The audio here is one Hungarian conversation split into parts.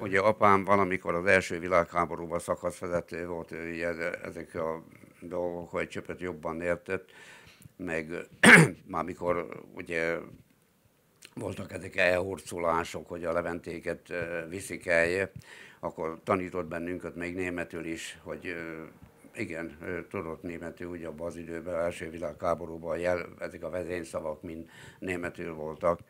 Ugye apám valamikor az első világháborúban szakaszvezető volt, ő ilyen, ezek a dolgok, hogy csöpöt jobban értett, meg már mikor ugye voltak ezek elhurcolások, hogy a leventéket viszik el, akkor tanított bennünket még németül is, hogy igen, tudott németül, ugye abban az időben, első világháborúban jel, ezek a vezényszavak mind németül voltak,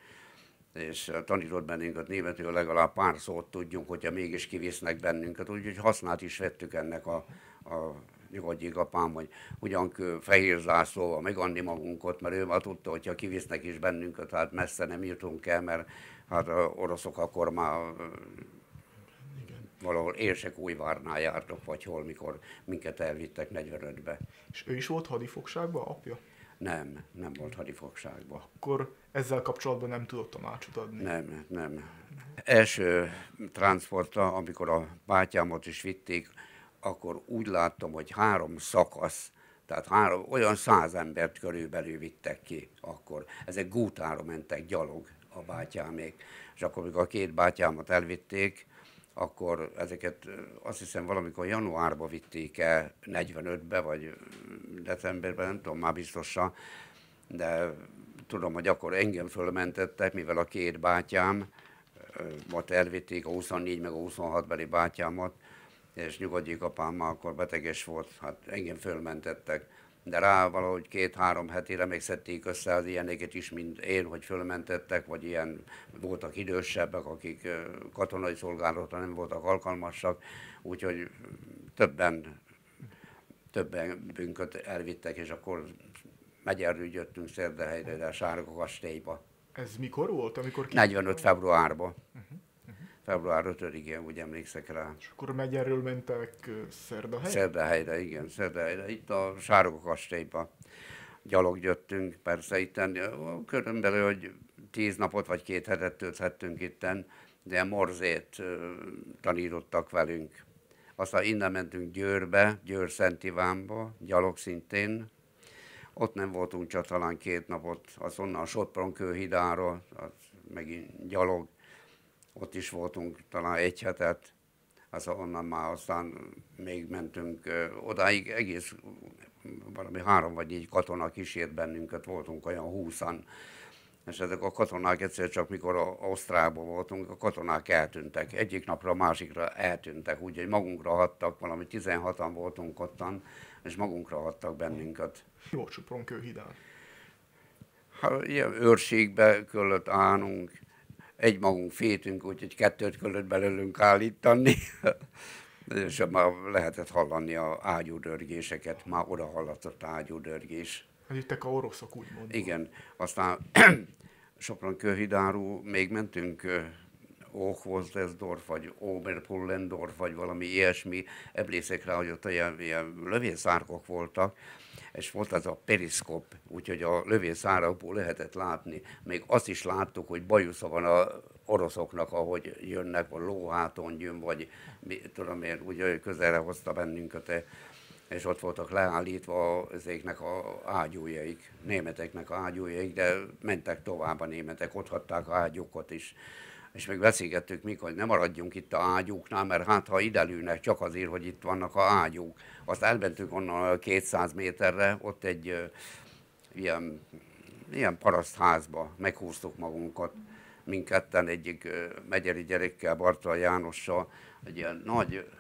és tanított bennünket németül, legalább pár szót tudjunk, hogyha mégis kivisznek bennünket, úgyhogy hasznát is vettük ennek a, a nyugodjék apám, hogy ugyan fehér zászlóval megadni magunkat, mert ő már tudta, hogyha kivisznek is bennünket, hát messze nem jutunk el, mert hát a oroszok akkor már valahol Érsekújvárnál jártak, vagy hol, mikor minket elvittek 45-be. És ő is volt hadifogságban, apja? Nem, nem volt hadifogságban. Akkor ezzel kapcsolatban nem tudott tanácsot adni. Nem, nem. Első transportra, amikor a bátyámot is vitték, akkor úgy láttam, hogy három szakasz, tehát három, olyan száz embert körülbelül vittek ki akkor. Ezek gútára mentek gyalog a bátyámék. És akkor, amikor a két bátyámat elvitték, akkor ezeket azt hiszem valamikor januárba vitték el, 45-be, vagy decemberben, nem tudom már biztosan, de tudom, hogy akkor engem fölmentettek, mivel a két bátyám, ott elvitték a 24 meg a 26 beli bátyámat, és nyugodjék apám már akkor beteges volt, hát engem fölmentettek. De rá valahogy két-három hetére még szedték össze az ilyeneket is, mint én, hogy fölmentettek, vagy ilyen voltak idősebbek, akik katonai szolgálatra nem voltak alkalmasak, úgyhogy többen, többen bünköt elvittek, és akkor megyerről jöttünk Szerdehelyre, de a Sárga kastélyba. Ez mikor volt? Amikor ki... 45 februárban. Uh-huh február 5-én, úgy emlékszek rá. És akkor megyerről mentek Szerdahelyre? Szerdahelyre, igen, Szerdahelyre. Itt a Sárga kastélyba gyalog jöttünk, persze itten, körülbelül, hogy tíz napot vagy két hetet tölthettünk itten, de morzét tanítottak velünk. Aztán innen mentünk Győrbe, Győr Szent Ivánba, gyalog szintén. Ott nem voltunk csak talán két napot, az onnan Sopron kőhidáról, az megint gyalog ott is voltunk talán egy hetet, az onnan már aztán még mentünk odáig, egész valami három vagy négy katona kísért bennünket, voltunk olyan húszan, és ezek a katonák egyszer csak mikor a Ausztrálban voltunk, a katonák eltűntek. Egyik napra a másikra eltűntek, úgyhogy magunkra hattak, valami 16-an voltunk ottan, és magunkra hattak bennünket. Jó csupron kőhidán. Hát, ilyen őrségbe kellett állnunk, egy magunk fétünk, úgyhogy kettőt kellett belőlünk állítani. és már lehetett hallani a ágyúdörgéseket, már oda hallatott ágyúdörgés. Hát a oroszok, úgymond. Igen, aztán Sopron Kőhidáról még mentünk Óhvozdesdorf, vagy Oberpullendorf, vagy valami ilyesmi, emlékszek rá, hogy ott ilyen, ilyen lövészárkok voltak, és volt az a periszkop, úgyhogy a lövészárakból lehetett látni. Még azt is láttuk, hogy bajusza van a oroszoknak, ahogy jönnek, vagy lóháton jön, vagy mi, tudom én, úgy közelre hozta bennünket, és ott voltak leállítva ezeknek a ágyújaik, németeknek a ágyújaik, de mentek tovább a németek, ott hagyták ágyukat is és még beszélgettük mikor, hogy nem maradjunk itt a ágyúknál, mert hát ha ide lőnek csak azért, hogy itt vannak a ágyúk. Azt elmentünk onnan 200 méterre, ott egy ilyen, ilyen parasztházba meghúztuk magunkat, mindketten egyik megyeri gyerekkel, Bartal Jánossal, egy ilyen nagy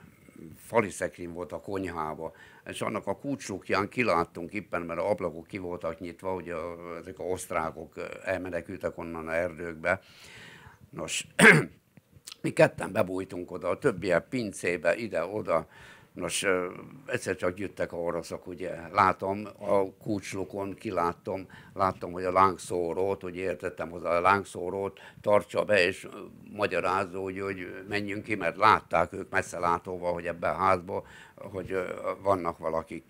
fali szekrény volt a konyhába, és annak a kulcslukján kiláttunk éppen, mert a ablakok ki voltak nyitva, ugye ezek a osztrákok elmenekültek onnan a erdőkbe, Nos, mi ketten bebújtunk oda, a többiek pincébe, ide-oda. Nos, egyszer csak jöttek a oroszok, ugye, látom a kulcslukon, kiláttam, láttam, hogy a lángszórót, hogy értettem hozzá a lángszórót, tartsa be, és magyarázó, hogy, hogy menjünk ki, mert látták ők messze látóval, hogy ebben a házban, hogy vannak valakik.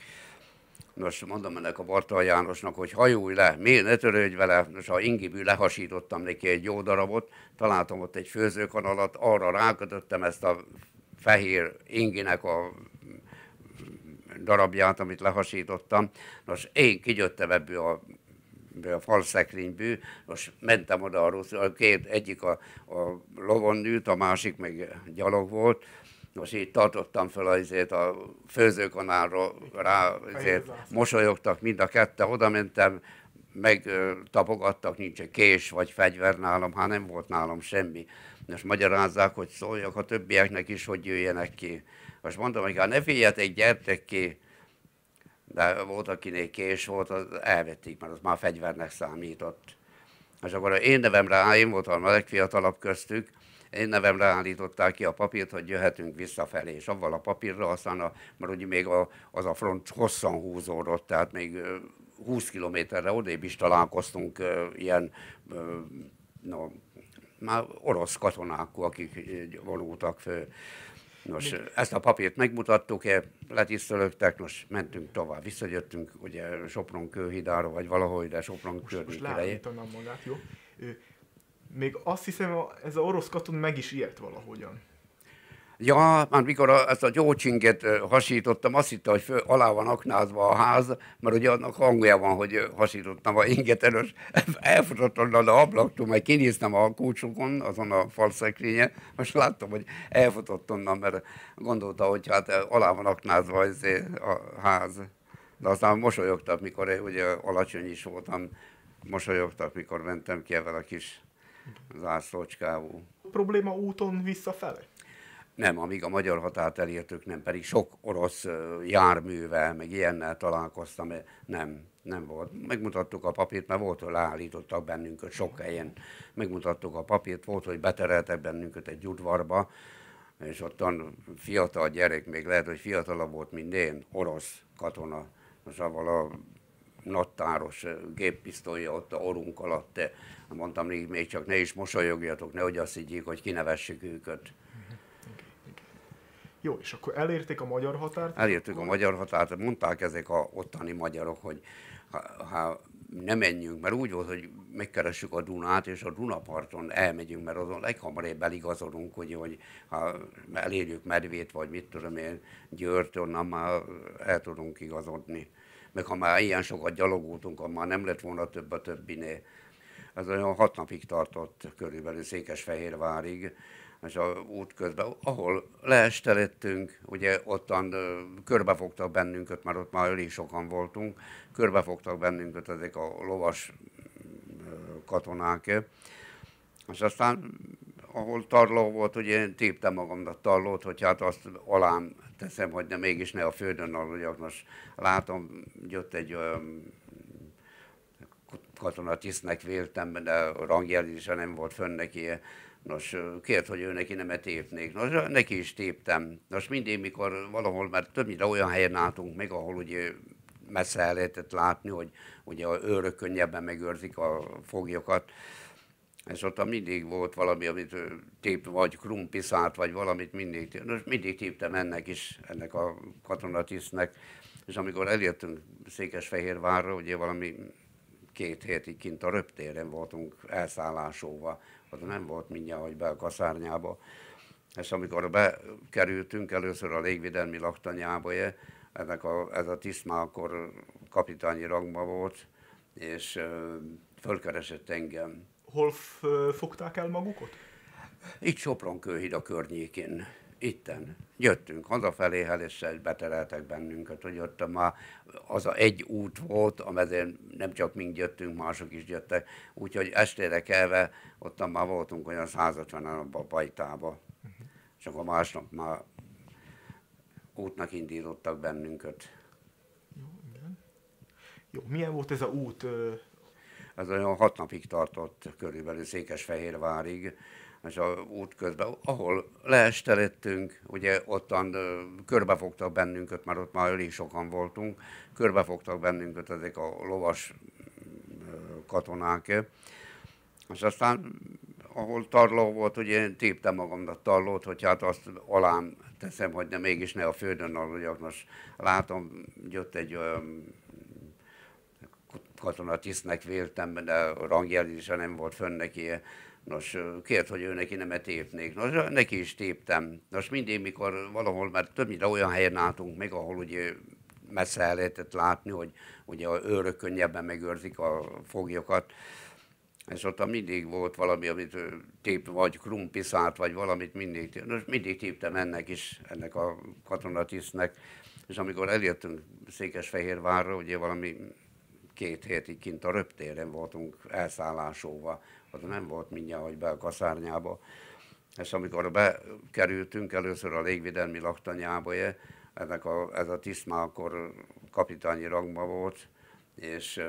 Nos, mondom ennek a Bartal Jánosnak, hogy hajulj le, miért ne törődj vele. Nos, ha ingibű lehasítottam neki egy jó darabot, találtam ott egy főzőkanalat, arra rákötöttem ezt a fehér inginek a darabját, amit lehasítottam. Nos, én kigyöttem ebből a a falszekrényből, most mentem oda a két, egyik a, a lovon ült, a másik meg gyalog volt, most így tartottam fel azért a főzőkanálra rá, azért mosolyogtak mind a kette, oda mentem, meg tapogattak, nincs egy kés vagy fegyver nálam, hát nem volt nálam semmi. Most magyarázzák, hogy szóljak a többieknek is, hogy jöjjenek ki. Most mondom, hogy hát ne figyeljetek, gyertek ki, de volt, akinek kés volt, az elvették, mert az már fegyvernek számított. És akkor én nevemre, én voltam a legfiatalabb köztük, én nevemre állították ki a papírt, hogy jöhetünk visszafelé, és avval a papírra aztán, a, mert ugye még a, az a front hosszan húzódott, tehát még 20 kilométerre odébb is találkoztunk ilyen, no, már orosz katonákkal, akik vonultak föl. Nos, ezt a papírt megmutattuk, letisztelögtek, most mentünk tovább, visszajöttünk, ugye Sopron kőhidára, vagy valahogy, de Sopron környékére. Most magát, jó? Még azt hiszem, ez a orosz katon meg is ilyet valahogyan. Ja, már mikor a, ezt a gyógycsinget hasítottam, azt hitte, hogy föl, alá van aknázva a ház, mert ugye annak hangja van, hogy hasítottam a inget előtt. Elfutott onnan a ablaktól, majd kinéztem a kulcsokon, azon a falszekrénye, most láttam, hogy elfutott onnan, mert gondolta, hogy hát alá van aknázva a ház. De aztán mosolyogtak, mikor ugye alacsony is voltam, mosolyogtak, mikor mentem ki ebben a kis zászlócskávú. Probléma úton visszafele? Nem, amíg a magyar határt elértük, nem, pedig sok orosz járművel, meg ilyennel találkoztam, nem, nem volt. Megmutattuk a papírt, mert volt, hogy leállítottak bennünket sok helyen. Megmutattuk a papírt, volt, hogy betereltek bennünket egy udvarba, és ottan fiatal gyerek, még lehet, hogy fiatalabb volt, mint én, orosz katona, most avval a nattáros géppisztolya ott a orunk alatt, mondtam még csak ne is mosolyogjatok, nehogy azt higgyék, hogy kinevessük őket. Jó, és akkor elérték a magyar határt? Elértük a magyar határt, mondták ezek a ottani magyarok, hogy ha, ha ne menjünk, mert úgy volt, hogy megkeressük a Dunát, és a Dunaparton elmegyünk, mert azon leghamarabb eligazodunk, hogy, hogy ha elérjük Medvét, vagy mit tudom én, Győrt, onnan már el tudunk igazodni. Meg ha már ilyen sokat gyalogultunk, akkor már nem lett volna több a többinél. Ez olyan hat napig tartott körülbelül Székesfehérvárig, és a út közben, ahol leesteledtünk, ugye ottan körbefogtak bennünket, mert ott már elég sokan voltunk, körbefogtak bennünket ezek a lovas katonák, és aztán ahol tarló volt, ugye én téptem magamnak tarlót, hogy hát azt alám teszem, hogy ne mégis ne a földön aludjak. Most látom, jött egy olyan katonatisztnek véltem, de a rangjelzése nem volt fönn neki, Nos, kért, hogy ő neki nem tépnék. Nos, neki is téptem. Nos, mindig, mikor valahol, mert többnyire olyan helyen álltunk meg, ahol ugye messze el lehetett látni, hogy ugye a őrök könnyebben megőrzik a foglyokat, és ott mindig volt valami, amit tép, vagy krumpiszát, vagy valamit mindig, mindig téptem ennek is, ennek a katonatisztnek, és amikor elértünk Székesfehérvárra, ugye valami két hétig kint a röptéren voltunk elszállásolva, az nem volt mindjárt, hogy be a kaszárnyába. És amikor bekerültünk először a légvédelmi laktanyába, ennek a, ez a tiszt már akkor kapitányi rangban volt, és fölkeresett engem. Hol fogták el magukat? Itt Sopron kőhíd a környékén itten jöttünk hazafelé, heléssel betereltek bennünket, hogy ott már az a egy út volt, amelyen nem csak mink jöttünk, mások is jöttek, úgyhogy estére kelve ott már voltunk olyan 150 a bajtába, uh-huh. és akkor másnap már útnak indítottak bennünket. Jó, igen. Jó, milyen volt ez a út? Ez olyan hat napig tartott körülbelül Székesfehérvárig és a út közben, ahol leesteledtünk, ugye ottan körbefogtak bennünket, mert ott már elég sokan voltunk, körbefogtak bennünket ezek a lovas katonák, és aztán ahol tarló volt, ugye én téptem magamnak tarlót, hogy hát azt alám teszem, hogy ne mégis ne a földön aludjak. Most látom, jött egy olyan katonatisztnek véltem, de a rangjelzése nem volt fönn neki, Nos, kért, hogy ő neki nem tépnék. Nos, neki is téptem. Nos, mindig, mikor valahol, mert többnyire olyan helyen álltunk meg, ahol ugye messze el lehetett látni, hogy ugye a őrök könnyebben megőrzik a foglyokat, és ott mindig volt valami, amit tép, vagy krumpiszát, vagy valamit mindig, mindig téptem ennek is, ennek a katonatisztnek, és amikor eljöttünk Székesfehérvárra, ugye valami két hétig kint a röptéren voltunk elszállásolva, az nem volt mindjárt, hogy be a kaszárnyába. És amikor bekerültünk először a légvédelmi laktanyába, ennek a, ez a tiszt már akkor kapitányi rangban volt, és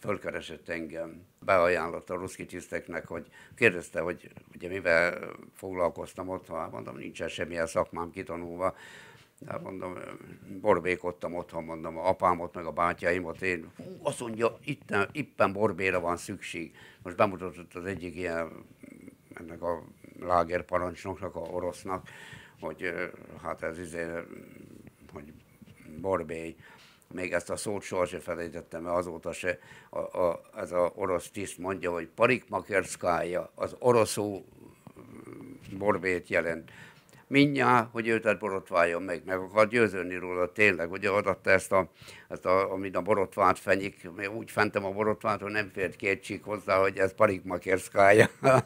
fölkeresett engem, beajánlott a ruszki tiszteknek, hogy kérdezte, hogy ugye mivel foglalkoztam ott, hát mondom, nincsen semmilyen szakmám kitanulva, Hát mondom, borbékodtam otthon, mondom, a apámot, meg a bátyáimot, én, hú, azt mondja, itt, éppen borbéra van szükség. Most bemutatott az egyik ilyen, ennek a lágerparancsnoknak, a orosznak, hogy hát ez izé, hogy borbély. Még ezt a szót sohasem felejtettem, mert azóta se a, a, ez a orosz tiszt mondja, hogy parikmakerszkája, az oroszó borbét jelent mindjárt, hogy őt borotváljon meg, meg akar győződni róla tényleg, ugye adatta ezt a, ezt a amit a borotvát fenyik, mert úgy fentem a borotvát, hogy nem fért két csík hozzá, hogy ez parikmakerszkája.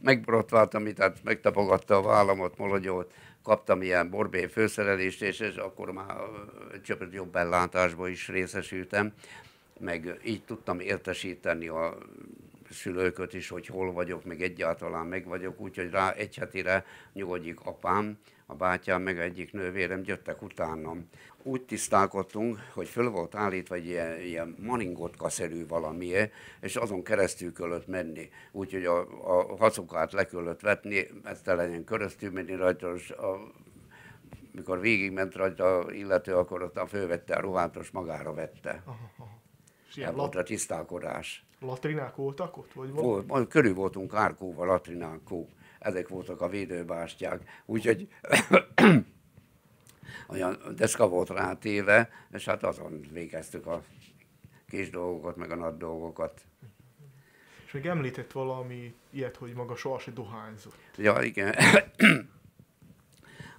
Megborotváltam, tehát megtapogatta a vállamot, mologyót, kaptam ilyen borbé főszerelést, és, és akkor már csöpöt jobb ellátásba is részesültem, meg így tudtam értesíteni a szülőköt is, hogy hol vagyok, meg egyáltalán meg vagyok, úgyhogy rá egy hetire nyugodjék apám, a bátyám, meg egyik nővérem jöttek utánam. Úgy tisztálkodtunk, hogy föl volt állítva egy ilyen, ilyen maningotka-szerű valami, és azon keresztül kellett menni. Úgyhogy a, a hacukát le kellett vetni, ezt legyen keresztül menni rajta, és a, mikor végigment rajta illető, akkor ott a fővette a ruhátos magára vette. Aha, aha. Ez volt a tisztálkodás. Latrinák voltak ott? Vagy volt, majd körül voltunk Árkóval, Latrinánkó. Ezek voltak a védőbástyák. Úgyhogy olyan deszka volt rátéve, és hát azon végeztük a kis dolgokat, meg a nagy dolgokat. És még említett valami ilyet, hogy maga sohasem dohányzott. Ja, igen.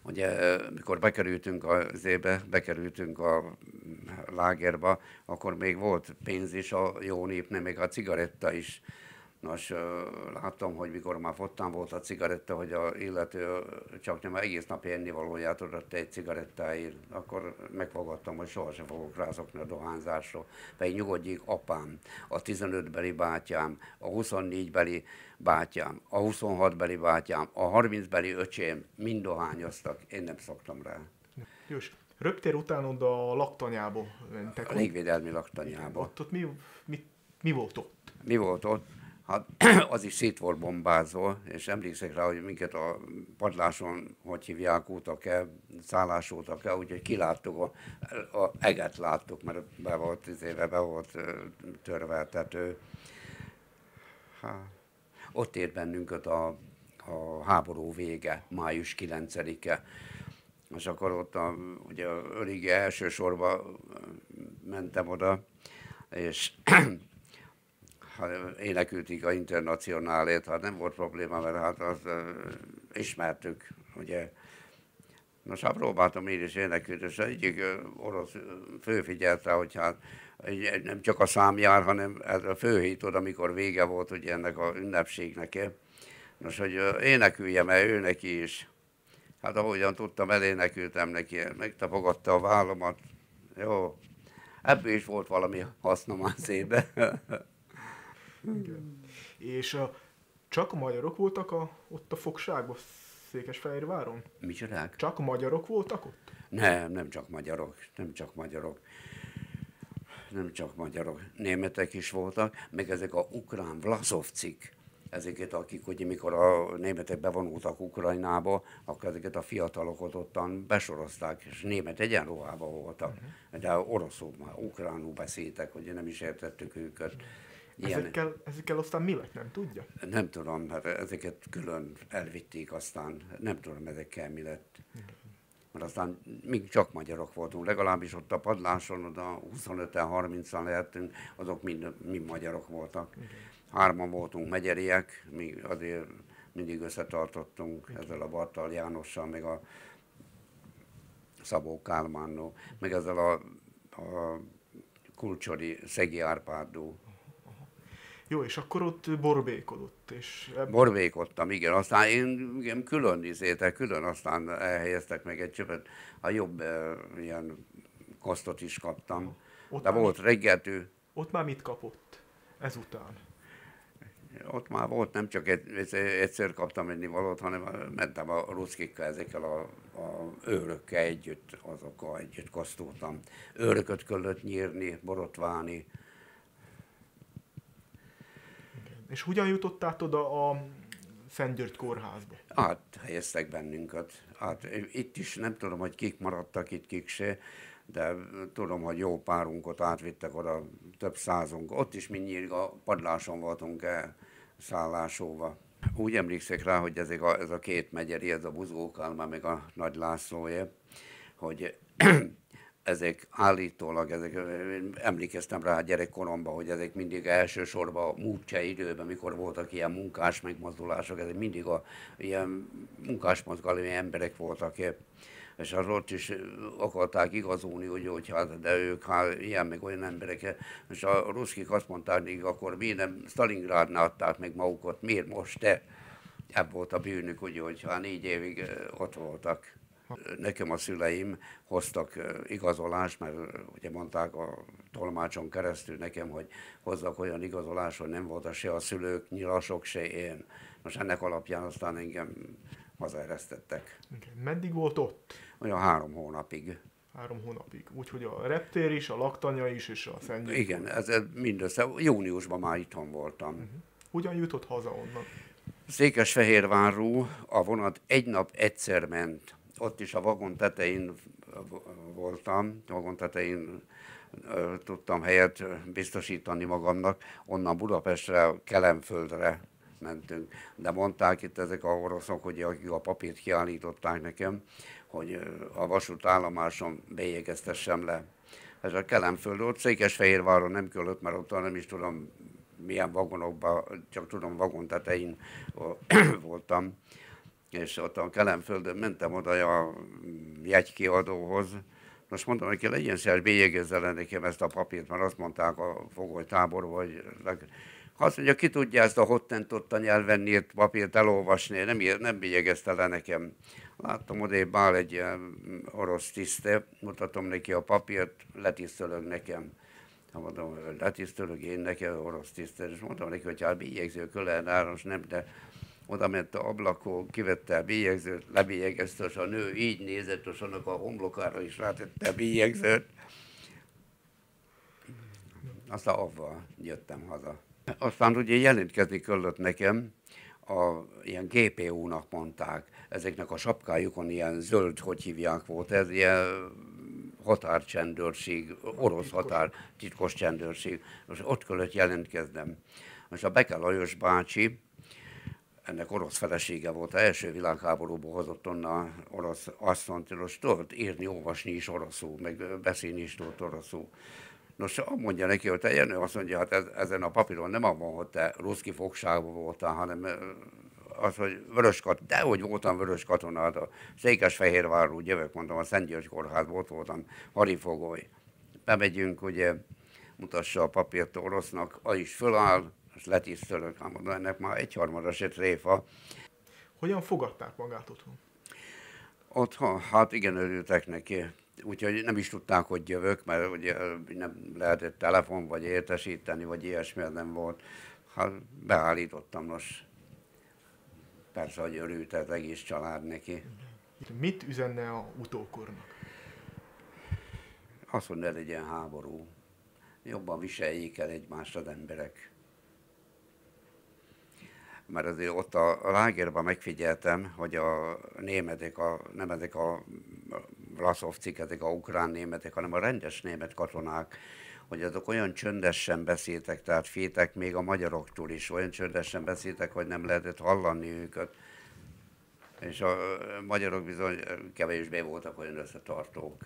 Ugye, mikor bekerültünk az ébe, bekerültünk a lágerba, akkor még volt pénz is a jó népnek, még a cigaretta is. Nos, láttam, hogy mikor már fottán volt a cigaretta, hogy a illető csak nem egész nap ennivalóját adott egy cigarettáért, akkor megfogadtam, hogy sohasem fogok rázokni a dohányzásról. Pedig nyugodjék apám, a 15 beli bátyám, a 24 beli bátyám, a 26 beli bátyám, a 30 beli öcsém mind dohányoztak, én nem szoktam rá. Jó, röptér után oda a laktanyába mentek. A légvédelmi laktanyába. Ott, ott mi, mi, mi volt ott? Mi volt ott? Hát az is szét volt bombázva, és emlékszek rá, hogy minket a padláson, hogy hívják, útak el, szállásoltak el, úgyhogy kiláttuk, a, a eget láttuk, mert be volt, éve be volt törve, hát, ott ért bennünket a, a háború vége, május 9-e. És akkor ott a, ugye a Örige elsősorban mentem oda, és hát énekülték a internacionálét, hát nem volt probléma, mert hát azt uh, ismertük, ugye. Nos, hát próbáltam én is énekülni, és egyik uh, orosz főfigyelte, hogy hát nem csak a szám jár, hanem ez a főhét oda, amikor vége volt ugye ennek a ünnepségnek. Nos, hogy éneküljem el ő neki is. Hát ahogyan tudtam, elénekültem neki, megtapogatta a vállamat. Jó, ebből is volt valami hasznom a szébe. Igen. És a, csak magyarok voltak a, ott a fogságban, Székesfehérváron? Micsodák? Csak magyarok voltak ott? Nem, nem csak magyarok, nem csak magyarok nem csak magyarok, németek is voltak, meg ezek a ukrán vlaszovcik, ezeket, akik ugye mikor a németek bevonultak Ukrajnába, akkor ezeket a fiatalokat ottan besorozták, és német egyenruhában voltak, uh-huh. de oroszul már, ukránul beszéltek, hogy nem is értettük őket. Ilyen... Ezekkel, ezekkel aztán mi lett, nem tudja? Nem tudom, mert ezeket külön elvitték aztán, nem tudom ezekkel mi lett. Mert aztán mi csak magyarok voltunk, legalábbis ott a padláson, oda 25-en, 30-an lehetünk, azok mind, mind magyarok voltak. Hárman voltunk megyeriek, mi azért mindig összetartottunk ezzel a Bartal Jánossal, meg a Szabó Kálmánnó, meg ezzel a, a kulcsori Szegi Árpádó. Jó, és akkor ott borbékodott. És ebb... Borbékodtam, igen. Aztán én igen, külön izétek, külön aztán elhelyeztek meg egy csöpet. A jobb e, ilyen kosztot is kaptam. Ott De volt reggeltő. Ott már mit kapott ezután? Ott már volt, nem csak egy, egyszer kaptam enni valót, hanem mentem a ruszkikkal ezekkel a, a őrökkel együtt, azokkal együtt kosztultam. Őrököt kellett nyírni, borotválni, És hogyan jutottál oda a Szentgyörgy kórházba? Hát helyeztek bennünket. Hát, itt is nem tudom, hogy kik maradtak itt, kik se, de tudom, hogy jó párunkat átvittek oda, több százunk. Ott is minnyire a padláson voltunk el szállásóva. Úgy emlékszek rá, hogy ezek a, ez a két megyeri, ez a Buzgókalma, meg a Nagy Lászlója, hogy ezek állítólag, ezek, emlékeztem rá gyerekkoromban, hogy ezek mindig elsősorban a múltja időben, mikor voltak ilyen munkás megmozdulások, ezek mindig a ilyen munkásmozgalmi emberek voltak, és az ott is akarták igazolni, hogy, hogy hát, de ők hát, ilyen meg olyan emberek, és a ruszkik azt mondták, hogy akkor miért nem Stalingrádnál adták meg magukat, miért most te? Ebből volt a bűnük, ugye, hogy hát négy évig ott voltak. Nekem a szüleim hoztak igazolást, mert ugye mondták a tolmácson keresztül nekem, hogy hozzak olyan igazolást, hogy nem volt se a szülők, nyilasok, se én. Most ennek alapján aztán engem hazaeresztettek. Okay. Meddig volt ott? Olyan három hónapig. Három hónapig. Úgyhogy a reptér is, a laktanya is, és a Szentgyörgy. Igen, ez, ez mindössze. Júniusban már itthon voltam. Uh-huh. Hogyan jutott haza onnan? Székesfehérvárról a vonat egy nap egyszer ment ott is a vagon tetején voltam, vagon tetején tudtam helyet biztosítani magamnak, onnan Budapestre, Kelemföldre mentünk. De mondták itt ezek a oroszok, hogy akik a papírt kiállították nekem, hogy a vasútállomáson bélyegeztessem le. Ez a Kelemföld ott, Székesfehérváron nem kellett, mert ott nem is tudom milyen vagonokban, csak tudom vagon tetején voltam és ott a Kelemföldön mentem oda a jegykiadóhoz, most mondtam neki, legyen szíves, bélyegezze nekem ezt a papírt, mert azt mondták a fogolytábor, hogy azt mondja, ki tudja ezt a hottent ott a nyelven írt papírt elolvasni, nem, nem bélyegezte le nekem. Láttam odébb áll egy orosz tiszte, mutatom neki a papírt, letisztölög nekem. Ha mondom, letisztölög én nekem, orosz tiszte, és mondtam neki, hogy hát bélyegző kölen nem, de oda ment a ablakon, kivette a bélyegzőt, lebélyegezte, és a nő így nézett, és annak a homlokára is rátette a bélyegzőt. Aztán avval jöttem haza. Aztán ugye jelentkezni kellett nekem, a, ilyen GPU-nak mondták, ezeknek a sapkájukon ilyen zöld, hogy hívják volt, ez ilyen határcsendőrség, orosz határ, titkos csendőrség, és ott kellett jelentkeznem. Most a Beke Lajos bácsi, ennek orosz felesége volt, a első világháborúban hozott onnan orosz asszonyt, és tudott írni, olvasni is oroszul, meg beszélni is tudott oroszul. Nos, mondja neki, hogy te Jenő, azt mondja, hát ez, ezen a papíron nem abban, hogy te ruszki fogságban voltál, hanem az, hogy vörös kat, de hogy voltam vörös katonát, a Székesfehérvárról jövök, mondtam, a Szent György kórházban ott voltam, harifogoly. Bemegyünk, ugye, mutassa a papírt orosznak, az is föláll, most letisztölök, hát mondom, ennek már egyharmada se tréfa. Hogyan fogadták magát otthon? Otthon, hát igen, örültek neki. Úgyhogy nem is tudták, hogy jövök, mert ugye nem lehetett telefon, vagy értesíteni, vagy ilyesmi nem volt. Hát beállítottam most. Persze, hogy örült az egész család neki. Mit üzenne a utókornak? Azt, hogy ne legyen háború. Jobban viseljék el egymást az emberek mert azért ott a lágerben megfigyeltem, hogy a németek, a, nem ezek a Vlaszovcik, ezek a ukrán németek, hanem a rendes német katonák, hogy azok olyan csöndesen beszéltek, tehát fétek még a magyaroktól is, olyan csöndesen beszéltek, hogy nem lehetett hallani őket. És a magyarok bizony kevésbé voltak olyan összetartók.